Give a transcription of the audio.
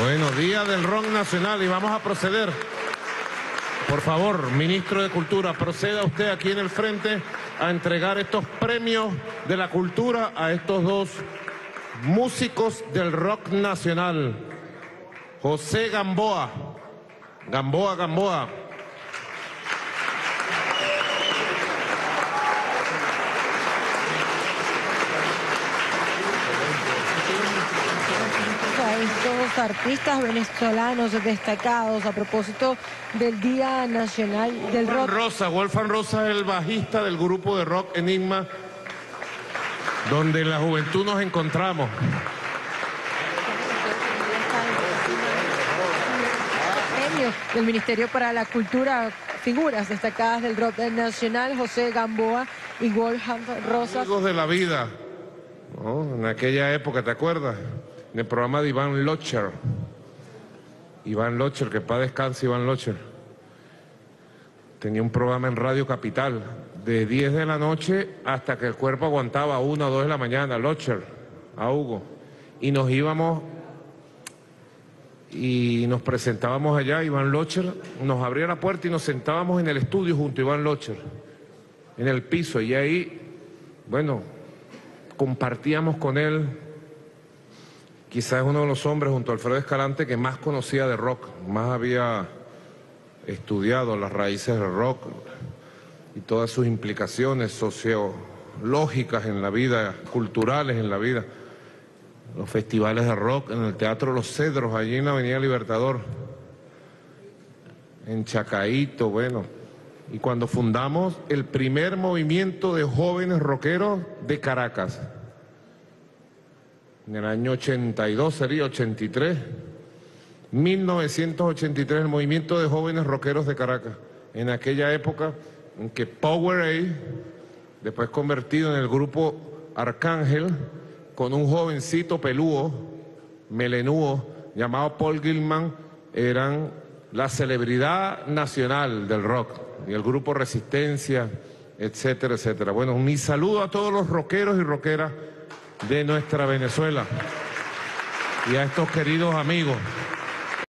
Bueno, Día del Rock Nacional y vamos a proceder. Por favor, ministro de Cultura, proceda usted aquí en el frente a entregar estos premios de la cultura a estos dos músicos del rock nacional. José Gamboa. Gamboa, Gamboa. Artistas venezolanos destacados a propósito del Día Nacional del Wolfgang Rock. Rosa, Wolfgang Rosa es el bajista del grupo de rock Enigma, donde en la juventud nos encontramos. Premio del Ministerio para la Cultura, figuras destacadas del rock nacional, José Gamboa y Wolfgang Rosas. Amigos de la vida. ¿no? En aquella época, ¿te acuerdas? En el programa de Iván Locher. Iván Locher, que para descanse Iván Locher. Tenía un programa en Radio Capital, de 10 de la noche hasta que el cuerpo aguantaba a 1 o 2 de la mañana, Locher, a Hugo. Y nos íbamos y nos presentábamos allá, Iván Locher nos abría la puerta y nos sentábamos en el estudio junto a Iván Locher, en el piso, y ahí, bueno, compartíamos con él, quizás uno de los hombres junto a Alfredo Escalante que más conocía de rock, más había estudiado las raíces del rock y todas sus implicaciones sociológicas en la vida, culturales en la vida. Los festivales de rock en el Teatro Los Cedros, allí en la Avenida Libertador, en Chacaíto, bueno. Y cuando fundamos el primer movimiento de jóvenes rockeros de Caracas, en el año 82 sería 83, 1983, el movimiento de jóvenes rockeros de Caracas, en aquella época en que Powerade, después convertido en el grupo Arcángel, con un jovencito pelúo, melenúo, llamado Paul Gilman, eran la celebridad nacional del rock, y el grupo Resistencia, etcétera, etcétera. Bueno, mi saludo a todos los rockeros y rockeras de nuestra Venezuela y a estos queridos amigos